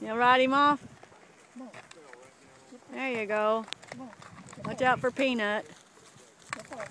You'll ride him off? There you go. Watch out for Peanut. Good boy.